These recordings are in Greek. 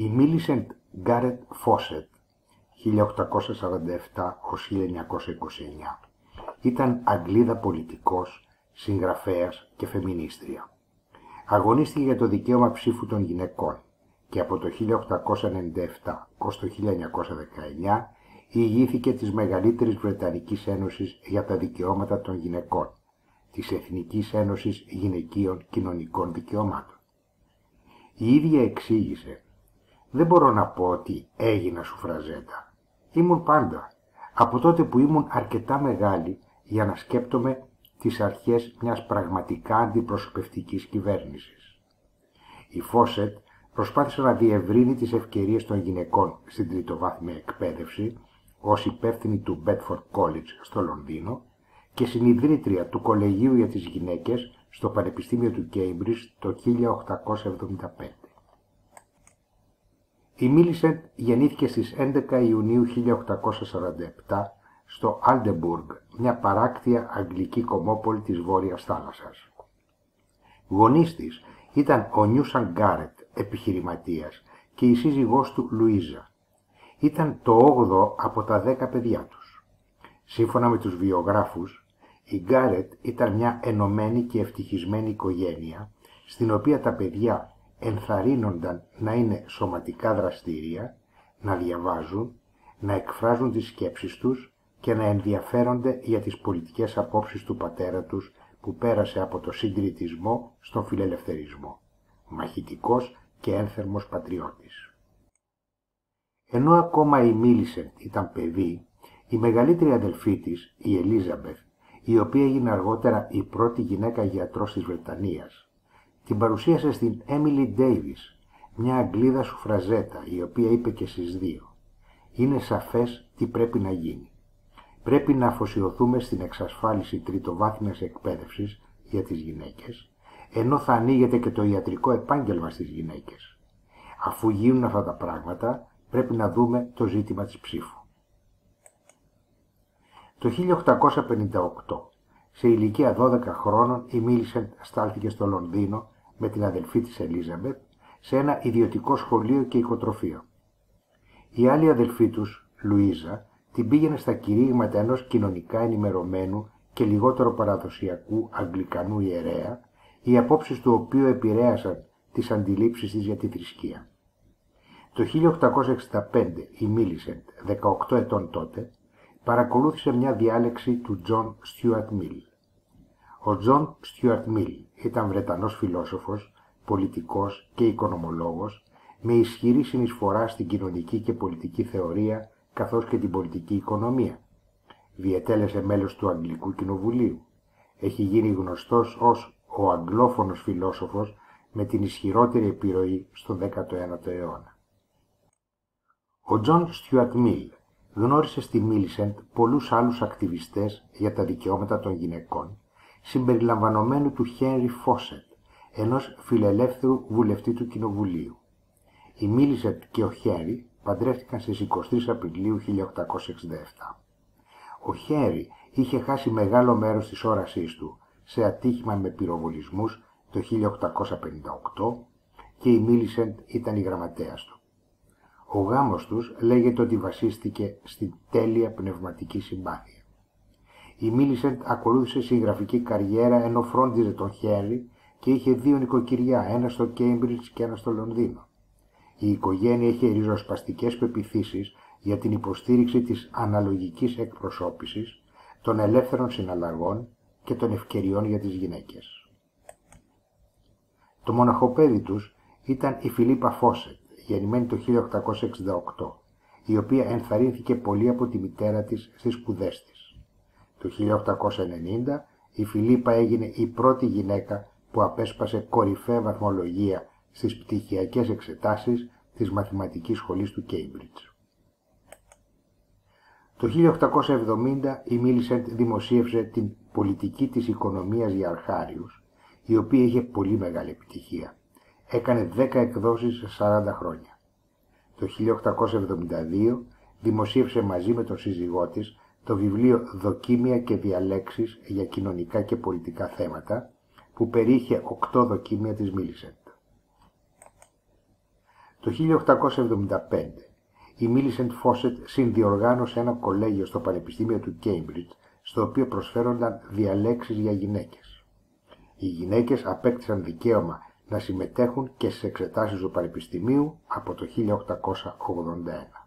Η Μίλισεντ Γκάρετ Φόσετ 1847 1929 ήταν Αγγλίδα πολιτικός, συγγραφέας και φεμινίστρια. Αγωνίστηκε για το δικαίωμα ψήφου των γυναικών και από το 1897 ως το 1919 ηγήθηκε της μεγαλύτερης Βρετανικής Ένωσης για τα δικαιώματα των γυναικών, της Εθνικής Ένωσης Γυναικείων Κοινωνικών Δικαιωμάτων. Η ίδια εξήγησε «Δεν μπορώ να πω ότι έγινα σουφραζέτα. Ήμουν πάντα, από τότε που ήμουν αρκετά μεγάλη για να σκέπτομαι τις αρχές μιας πραγματικά αντιπροσωπευτικής κυβέρνησης. Η Φόσετ προσπάθησε να διευρύνει τις ευκαιρίες των γυναικών στην τριτοβάθμια εκπαίδευση ως υπεύθυνη του Bedford College στο Λονδίνο και συνειδρήτρια του Κολεγίου για τις Γυναίκες στο Πανεπιστήμιο του Cambridge το 1875. Η Μίλισεντ γεννήθηκε στις 11 Ιουνίου 1847 στο Άλντεμπουργκ, μια παράκτια αγγλική κωμόπολη της Βόρειας Θάλασσας. Γονείς της ήταν ο Νιούσον Γκάρετ, επιχειρηματίας, και η σύζυγός του Λουίζα. Ήταν το 8ο από τα 10 παιδιά τους. Σύμφωνα με τους βιογράφους, οι Γκάρετ ήταν μια ενωμένη και ευτυχισμένη οικογένεια, στην οποία τα παιδιά ενθαρρύνονταν να είναι σωματικά δραστήρια, να διαβάζουν, να εκφράζουν τις σκέψεις τους και να ενδιαφέρονται για τις πολιτικές απόψεις του πατέρα τους που πέρασε από το συντηρητισμό στον φιλελευθερισμό. Μαχητικός και ένθερμος πατριώτης. Ενώ ακόμα η Μίλισεντ ήταν παιδί, η μεγαλύτερη αδελφή της, η Ελίζαμπεθ, η οποία έγινε αργότερα η πρώτη γυναίκα γιατρός της Βρετανίας, την παρουσίασε στην Έμιλι Ντέιβις, μια Αγγλίδα σουφραζέτα, η οποία είπε και στις δύο. Είναι σαφές τι πρέπει να γίνει. Πρέπει να αφοσιωθούμε στην εξασφάλιση τριτοβάθμιας εκπαίδευσης για τις γυναίκες, ενώ θα ανοίγεται και το ιατρικό επάγγελμα στις γυναίκες. Αφού γίνουν αυτά τα πράγματα, πρέπει να δούμε το ζήτημα της ψήφου. Το 1858, σε ηλικία 12 χρόνων, η Μίλισεντ στάλθηκε στο Λονδίνο με την αδελφή της Ελίζαμπετ σε ένα ιδιωτικό σχολείο και οικοτροφείο. Η άλλη αδελφή τους, Λουίζα, την πήγαινε στα κηρύγματα ενός κοινωνικά ενημερωμένου και λιγότερο παραδοσιακού Αγγλικανού ιερέα, οι απόψεις του οποίου επηρέασαν τις αντιλήψεις της για τη θρησκεία. Το 1865 η Μίλισεντ, 18 ετών τότε, παρακολούθησε μια διάλεξη του Τζον Στιούαρτ Μίλ. Ο Τζον Στιούαρτ Μίλ ήταν Βρετανός φιλόσοφος, πολιτικός και οικονομολόγος με ισχυρή συνεισφορά στην κοινωνική και πολιτική θεωρία καθώς και την πολιτική οικονομία. Διετέλεσε μέλος του Αγγλικού Κοινοβουλίου. Έχει γίνει γνωστός ως ο αγγλόφωνος φιλόσοφος με την ισχυρότερη επιρροή στον 19ο αιώνα. Ο Τζον Στιούαρτ Μίλ γνώρισε στη Μίλισεντ πολλούς άλλους ακτιβιστές για τα δικαιώματα των γυναικών, συμπεριλαμβανομένου του Χένρι Φόσετ, ενός φιλελεύθερου βουλευτή του Κοινοβουλίου. Η Μίλισεντ και ο Χένρι παντρεύτηκαν στις 23 Απριλίου 1867. Ο Χένρι είχε χάσει μεγάλο μέρος της όρασής του σε ατύχημα με πυροβολισμούς το 1858 και η Μίλισεντ ήταν η γραμματέας του. Ο γάμος τους λέγεται ότι βασίστηκε στην τέλεια πνευματική συμπάθεια. Η Μίλισεντ ακολούθησε συγγραφική καριέρα ενώ φρόντιζε τον Χέρι και είχε δύο νοικοκυριά, ένα στο Κέιμπριτζ και ένα στο Λονδίνο. Η οικογένεια είχε ριζοσπαστικές πεπιθήσεις για την υποστήριξη της αναλογικής εκπροσώπησης, των ελεύθερων συναλλαγών και των ευκαιριών για τις γυναίκες. Το μοναχοπέδι τους ήταν η Φιλίπα Φόσετ, γεννημένη το 1868, η οποία ενθαρρύνθηκε πολύ από τη μητέρα της στις σπουδές της. Το 1890 η Φιλίπα έγινε η πρώτη γυναίκα που απέσπασε κορυφαία βαθμολογία στις πτυχιακές εξετάσεις της Μαθηματικής Σχολής του Κέιμπριτζ. Το 1870 η Μίλισεντ δημοσίευσε την πολιτική της οικονομίας για αρχάριους, η οποία είχε πολύ μεγάλη επιτυχία. Έκανε 10 εκδόσεις σε 40 χρόνια. Το 1872 δημοσίευσε μαζί με τον σύζυγό της το βιβλίο «Δοκίμια και διαλέξεις για κοινωνικά και πολιτικά θέματα» που περιείχε 8 δοκίμια της Μίλισεντ. Το 1875 η Μίλισεντ Φόσετ συνδιοργάνωσε ένα κολέγιο στο Πανεπιστήμιο του Κέιμπριτζ στο οποίο προσφέρονταν διαλέξεις για γυναίκες. Οι γυναίκες απέκτησαν δικαίωμα να συμμετέχουν και στις εξετάσεις του Πανεπιστημίου από το 1881.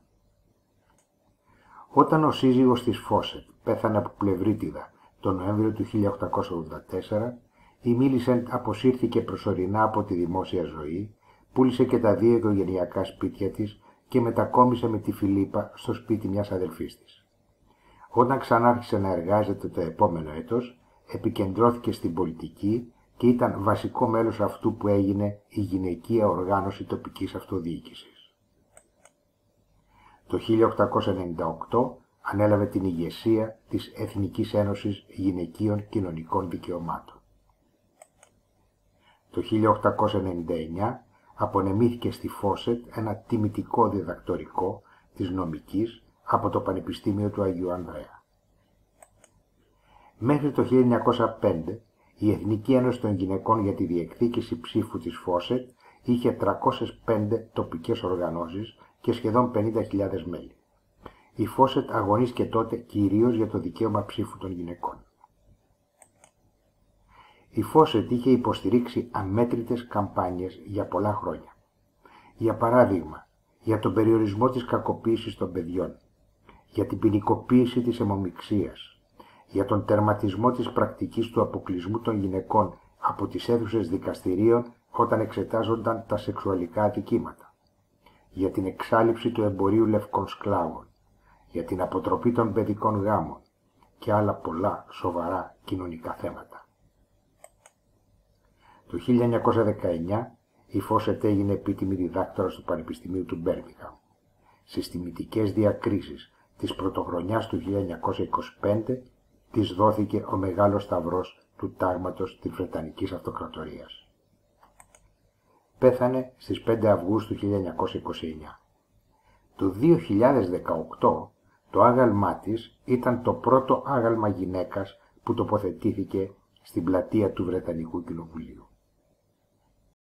Όταν ο σύζυγος της Φόσετ πέθανε από πλευρίτιδα τον Νοέμβριο του 1884, η Μίλισεντ αποσύρθηκε προσωρινά από τη δημόσια ζωή, πούλησε και τα δύο οικογενειακά σπίτια της και μετακόμισε με τη Φιλίππα στο σπίτι μιας αδελφής της. Όταν ξανάρχισε να εργάζεται το επόμενο έτος, επικεντρώθηκε στην πολιτική και ήταν βασικό μέλος αυτού που έγινε η γυναικεία οργάνωση τοπικής αυτοδιοίκησης. Το 1898 ανέλαβε την ηγεσία της Εθνικής Ένωσης Γυναικείων Κοινωνικών Δικαιωμάτων. Το 1899 απονεμήθηκε στη Φόσετ ένα τιμητικό διδακτορικό της νομικής από το Πανεπιστήμιο του Αγίου Ανδρέα. Μέχρι το 1905 η Εθνική Ένωση των Γυναικών για τη Διεκδίκηση Ψήφου της Φόσετ είχε 305 τοπικές οργανώσεις και σχεδόν 50.000 μέλη. Η Φόσετ αγωνίστηκε τότε κυρίως για το δικαίωμα ψήφου των γυναικών. Η Φόσετ είχε υποστηρίξει αμέτρητες καμπάνιες για πολλά χρόνια. Για παράδειγμα, για τον περιορισμό της κακοποίησης των παιδιών, για την ποινικοποίηση της αιμομιξίας, για τον τερματισμό της πρακτικής του αποκλεισμού των γυναικών από τις αίθουσες δικαστηρίων όταν εξετάζονταν τα σεξουαλικά αδικήματα, για την εξάλληψη του εμπορίου λευκών σκλάβων, για την αποτροπή των παιδικών γάμων και άλλα πολλά σοβαρά κοινωνικά θέματα. Το 1919 η Φόσετ έγινε επίτιμη διδάκτορας του Πανεπιστημίου του Μπέρμιχαμ. Στις τιμητικές διακρίσεις της πρωτοχρονιάς του 1925 της δόθηκε ο Μεγάλος Σταυρός του Τάγματος της Βρετανικής Αυτοκρατορίας. Πέθανε στις 5 Αυγούστου 1929. Το 2018 το άγαλμά της ήταν το πρώτο άγαλμα γυναίκας που τοποθετήθηκε στην πλατεία του Βρετανικού Κοινοβουλίου.